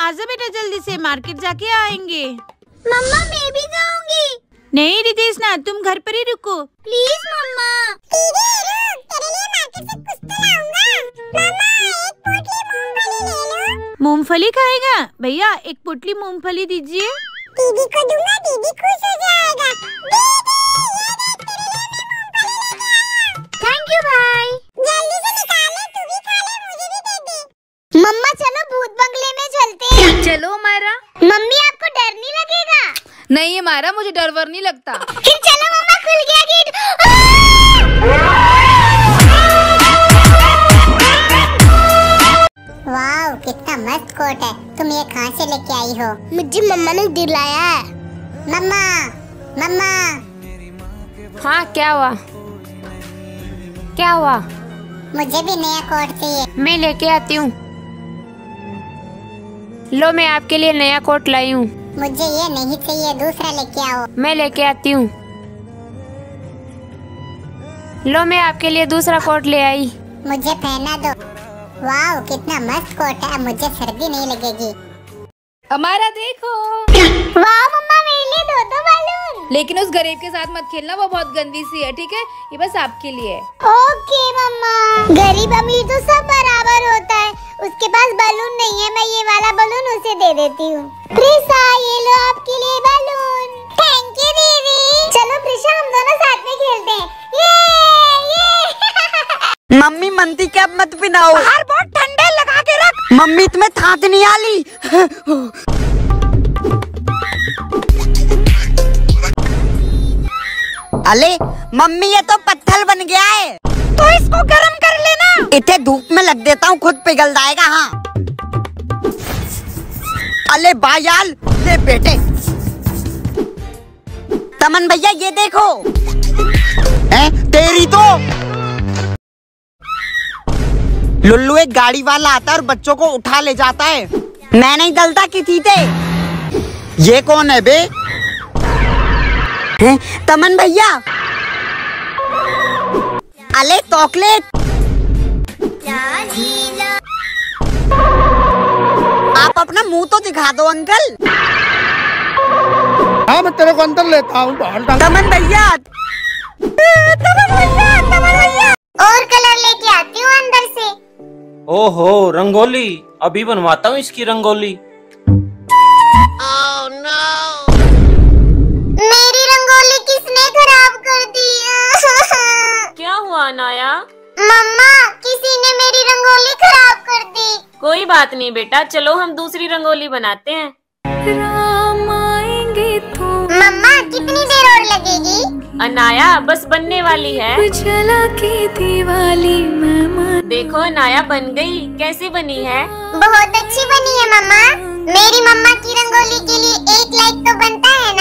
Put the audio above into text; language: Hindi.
आजा बेटा जल्दी से मार्केट जाके आएँगे। मम्मा मैं भी जाऊँगी। नहीं रितेश ना तुम घर पर ही रुको। प्लीज़ मम्मा। दीदी रुक तेरे लिए मार्केट से कुछ तो लाऊँगा। मम्मा एक पोटली मूंगफली मूंगफली खाएगा? भैया एक पुटली मूंगफली दीजिए। दीदी को दूँगा दीदी नहीं मारा मुझे डर वर नहीं लगता। चलो मम्मा खुल गया गेट वाह कितना मस्त कोट है। तुम ये कहाँ से लेके आई हो? मुझे मम्मा ने दिलाया है। मम्मा मम्मा। हाँ क्या हुआ? क्या हुआ? मुझे भी नया कोट चाहिए। मैं लेके आती हूँ। लो मैं आपके लिए नया कोट लाई हूँ। मुझे ये नहीं चाहिए दूसरा लेके आओ। मैं लेके आती हूँ। लो मैं आपके लिए दूसरा कोट ले आई। मुझे पहना दो। वाह कितना मस्त कोट है मुझे सर्दी नहीं लगेगी। हमारा देखो। वाह मम्मा मेरे लिए दो दो बलून। लेकिन उस गरीब के साथ मत खेलना वो बहुत गंदी सी है ठीक है? ये बस आपके लिए ओके मम्मा। गरीब अमीर तो सब बराबर होता है बलून नहीं है मैं ये वाला बलून उसे दे देती हूँ। प्रिसा ये लो आपके लिए बलून थैंक यू दीदी। चलो प्रिशा हम दोनों साथ में खेलते हैं। ये ये मम्मी मनती कैप मत पिनाओ। बाहर बहुत ठंडे लगा के रख। मम्मी तुम्हें थात नहीं आली। अले मम्मी ये तो पत्थर बन गया है। तो इसको गर्म कर लेना। इतने धूप में लग देता हूँ, खुद पिघल जाएगा हाँ। अले बायाल, ले बेटे। तमन भैया, ये देखो। है, तेरी तो। लुल्लू एक गाड़ी वाला आता है और बच्चों को उठा ले जाता है। मैं नहीं गलता की थी थे ये कौन है बे? हैं? तमन भैया। अले चॉकलेट। आप अपना मुँह तो दिखा दो अंकल। हाँ मैं तेरे को अंदर लेता हूँ बाहर डाल। तमन भैया। और कलर लेके आती हूँ अंदर से। ओहो रंगोली। अभी बनवाता हूँ इसकी रंगोली। मेरी रंगोली किसने खराब कर दी? क्या हुआ नाया मम्मा किसी ने रंगोली खराब कर दी। कोई बात नहीं बेटा चलो हम दूसरी रंगोली बनाते हैं। राम आएँगे तो मम्मा कितनी देर और लगेगी? अनाया बस बनने वाली है। देखो अनाया बन गई। कैसी बनी है? बहुत अच्छी बनी है मम्मा। मेरी मम्मा की रंगोली के लिए एक लाइक तो बनता है